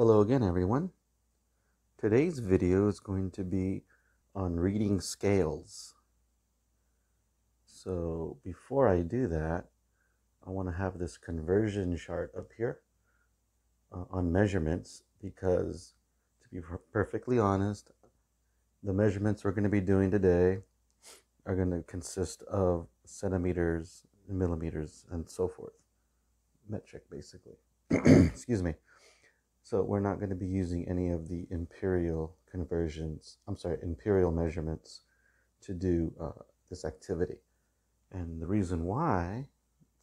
Hello again, everyone. Today's video is going to be on reading scales. So before I do that, I want to have this conversion chart up here uh, on measurements because to be perfectly honest, the measurements we're going to be doing today are going to consist of centimeters, millimeters, and so forth. Metric, basically. Excuse me. So we're not going to be using any of the imperial conversions, I'm sorry, imperial measurements to do uh, this activity. And the reason why,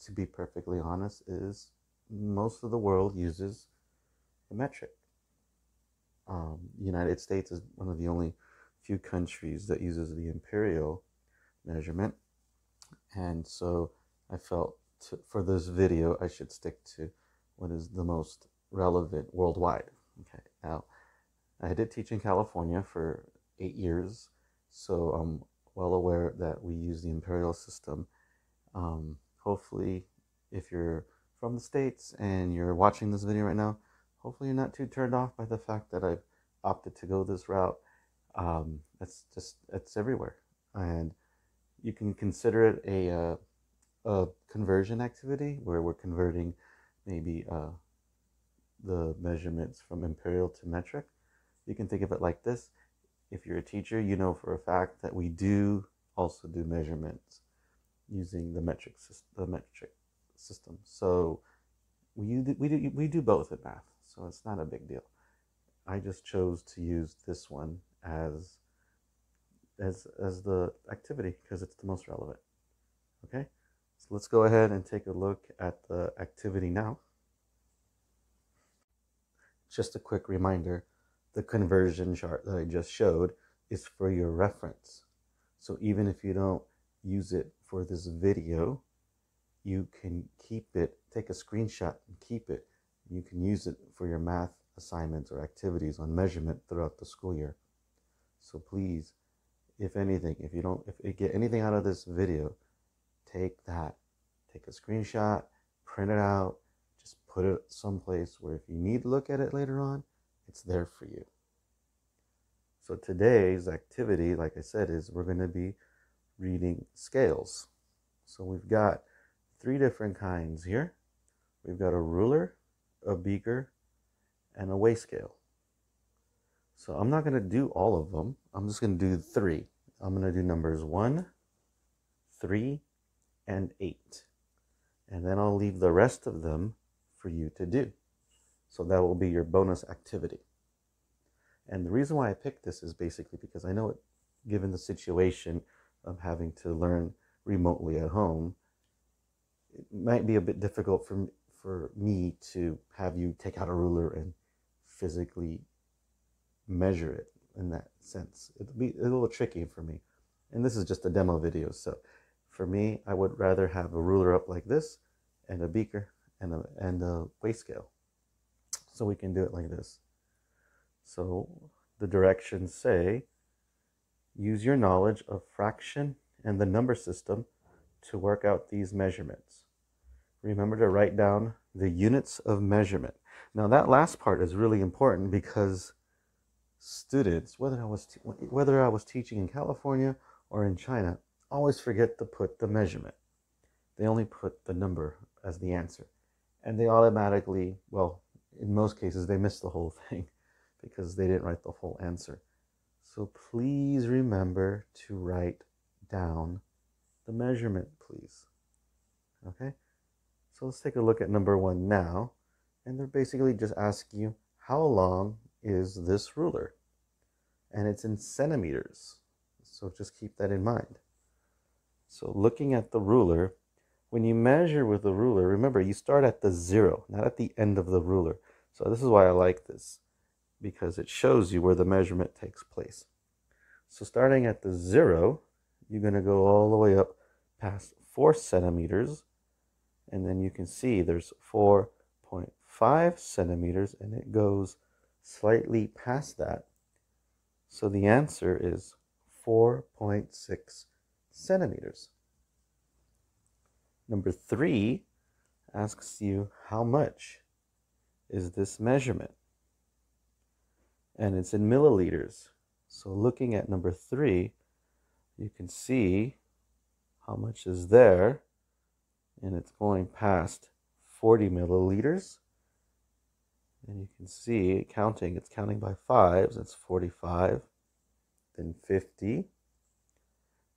to be perfectly honest, is most of the world uses the metric. Um, United States is one of the only few countries that uses the imperial measurement. And so I felt to, for this video, I should stick to what is the most relevant worldwide. Okay, now I did teach in California for eight years, so I'm well aware that we use the imperial system. Um, hopefully, if you're from the States and you're watching this video right now, hopefully you're not too turned off by the fact that I've opted to go this route. Um, it's just, it's everywhere. And you can consider it a, uh, a conversion activity where we're converting maybe uh, the measurements from imperial to metric. You can think of it like this. If you're a teacher, you know for a fact that we do also do measurements using the metric, the metric system. So we do, we do, we do both in math, so it's not a big deal. I just chose to use this one as as as the activity because it's the most relevant. Okay, so let's go ahead and take a look at the activity now. Just a quick reminder the conversion chart that I just showed is for your reference. So even if you don't use it for this video, you can keep it, take a screenshot and keep it. You can use it for your math assignments or activities on measurement throughout the school year. So please, if anything, if you don't, if you get anything out of this video, take that, take a screenshot, print it out, just put it someplace where if you need to look at it later on, it's there for you. So today's activity, like I said, is we're going to be reading scales. So we've got three different kinds here. We've got a ruler, a beaker, and a weigh scale. So I'm not going to do all of them. I'm just going to do three. I'm going to do numbers one, three, and eight. And then I'll leave the rest of them for you to do. So that will be your bonus activity. And the reason why I picked this is basically because I know it, given the situation of having to learn remotely at home, it might be a bit difficult for, for me to have you take out a ruler and physically measure it in that sense. It'll be a little tricky for me. And this is just a demo video. So for me, I would rather have a ruler up like this and a beaker and a, and a weigh scale. So we can do it like this. So the directions say, use your knowledge of fraction and the number system to work out these measurements. Remember to write down the units of measurement. Now that last part is really important because students, whether I was whether I was teaching in California or in China, always forget to put the measurement. They only put the number as the answer and they automatically, well, in most cases, they miss the whole thing because they didn't write the whole answer. So please remember to write down the measurement, please. Okay? So let's take a look at number one now. And they're basically just asking you, how long is this ruler? And it's in centimeters. So just keep that in mind. So looking at the ruler, when you measure with the ruler, remember you start at the zero, not at the end of the ruler. So this is why I like this, because it shows you where the measurement takes place. So starting at the zero, you're going to go all the way up past four centimeters, and then you can see there's 4.5 centimeters, and it goes slightly past that. So the answer is 4.6 centimeters. Number three asks you, how much is this measurement? and it's in milliliters. So looking at number three, you can see how much is there, and it's going past 40 milliliters. And you can see counting, it's counting by fives, it's 45, then 50,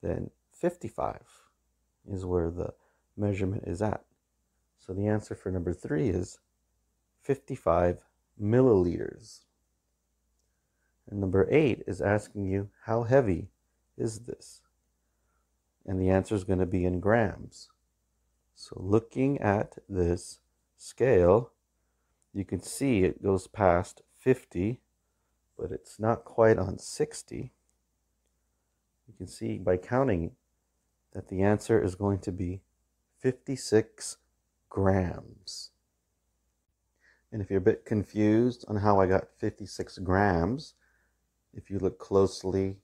then 55 is where the measurement is at. So the answer for number three is 55 milliliters. And number eight is asking you, how heavy is this? And the answer is going to be in grams. So looking at this scale, you can see it goes past 50, but it's not quite on 60. You can see by counting that the answer is going to be 56 grams. And if you're a bit confused on how I got 56 grams, if you look closely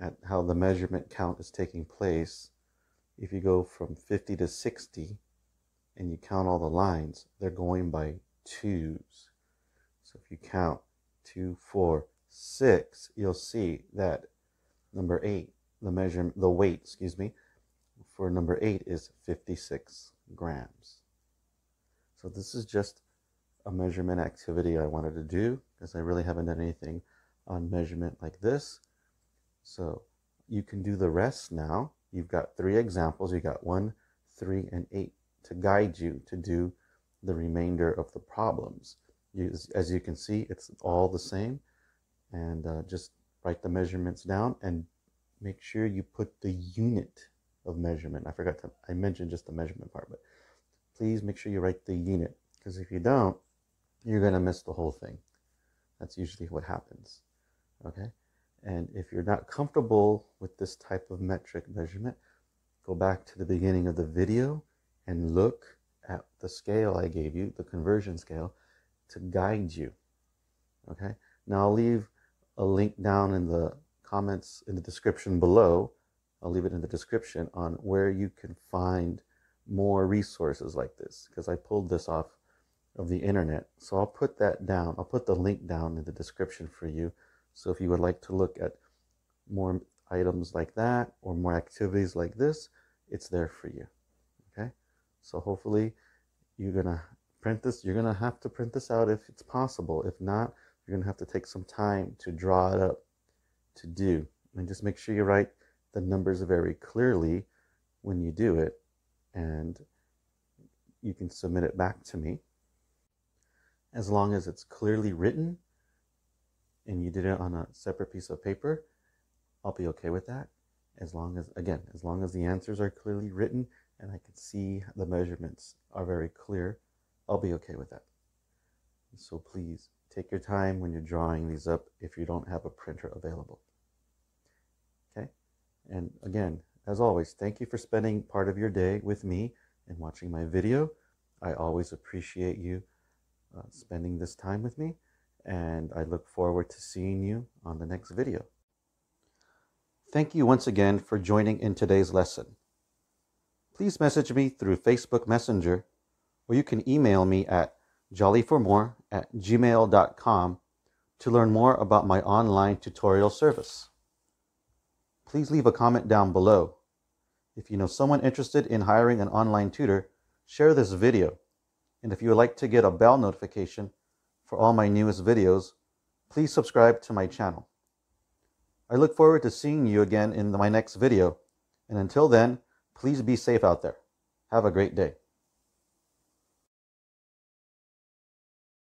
at how the measurement count is taking place, if you go from 50 to 60 and you count all the lines, they're going by twos. So if you count two, four, six, you'll see that number eight, the measure, the weight, excuse me, for number eight is 56 grams. So this is just a measurement activity I wanted to do because I really haven't done anything on measurement like this. So you can do the rest now. You've got three examples. You got one, three, and eight to guide you to do the remainder of the problems. You, as you can see, it's all the same. And uh, just write the measurements down and make sure you put the unit of measurement. I forgot to, I mentioned just the measurement part, but please make sure you write the unit because if you don't, you're going to miss the whole thing. That's usually what happens. Okay? And if you're not comfortable with this type of metric measurement, go back to the beginning of the video and look at the scale I gave you, the conversion scale, to guide you. Okay? Now I'll leave a link down in the comments in the description below. I'll leave it in the description on where you can find more resources like this because I pulled this off of the internet. So I'll put that down. I'll put the link down in the description for you so if you would like to look at more items like that or more activities like this, it's there for you. Okay? So hopefully you're going to print this. You're going to have to print this out if it's possible. If not, you're going to have to take some time to draw it up to do. And just make sure you write the numbers very clearly when you do it. And you can submit it back to me. As long as it's clearly written and you did it on a separate piece of paper, I'll be okay with that. As long as, again, as long as the answers are clearly written and I can see the measurements are very clear, I'll be okay with that. So please take your time when you're drawing these up if you don't have a printer available. And again, as always, thank you for spending part of your day with me and watching my video. I always appreciate you uh, spending this time with me and I look forward to seeing you on the next video. Thank you once again for joining in today's lesson. Please message me through Facebook Messenger or you can email me at jollyformore at gmail.com to learn more about my online tutorial service. Please leave a comment down below. If you know someone interested in hiring an online tutor, share this video. And if you would like to get a bell notification for all my newest videos, please subscribe to my channel. I look forward to seeing you again in my next video. And until then, please be safe out there. Have a great day.